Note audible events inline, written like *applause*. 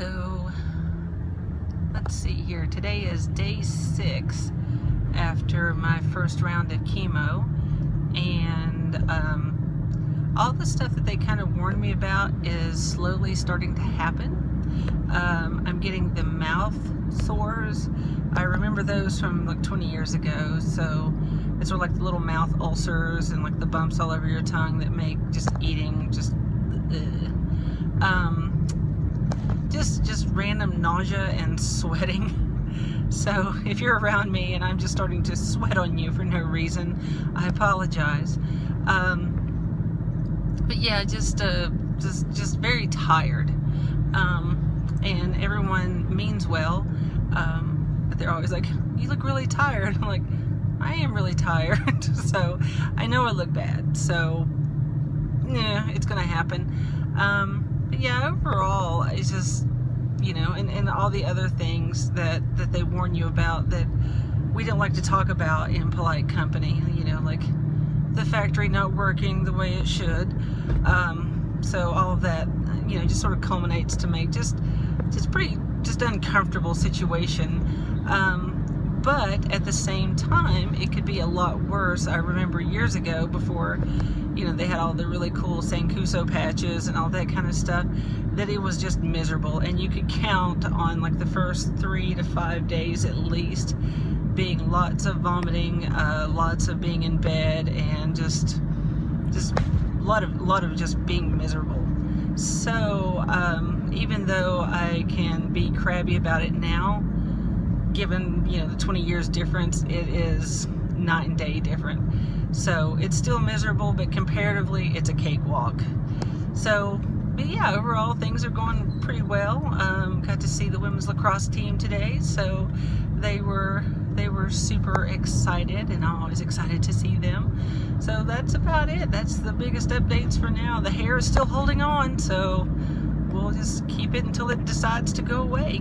Hello. Let's see here. Today is day six after my first round of chemo. And um, all the stuff that they kind of warned me about is slowly starting to happen. Um, I'm getting the mouth sores. I remember those from like 20 years ago. So it's sort of like the little mouth ulcers and like the bumps all over your tongue that make just eating just. Um, just just random nausea and sweating. *laughs* So if you're around me and I'm just starting to sweat on you for no reason, I apologize. Um, but yeah, just uh, just just very tired. Um, and everyone means well, um, but they're always like, "You look really tired." *laughs* I'm like, "I am really tired." *laughs* so I know I look bad. So yeah, it's gonna happen. Um, but yeah, overall, it's just and, all the other things that, that they warn you about that we don't like to talk about in polite company, you know, like the factory not working the way it should. Um, so all of that, you know, just sort of culminates to make just, just pretty, just uncomfortable situation. Um, but at the same time, it could be a lot worse. I remember years ago before, you know, they had all the really cool Sancuso patches and all that kind of stuff, that it was just miserable. And you could count on like the first three to five days at least being lots of vomiting, uh, lots of being in bed, and just, just a lot of, a lot of just being miserable. So um, even though I can be crabby about it now, given you know the 20 years difference it is night and day different. So it's still miserable but comparatively it's a cakewalk. So but yeah overall things are going pretty well. Um, got to see the women's lacrosse team today so they were they were super excited and I'm always excited to see them. So that's about it. That's the biggest updates for now. The hair is still holding on so we'll just keep it until it decides to go away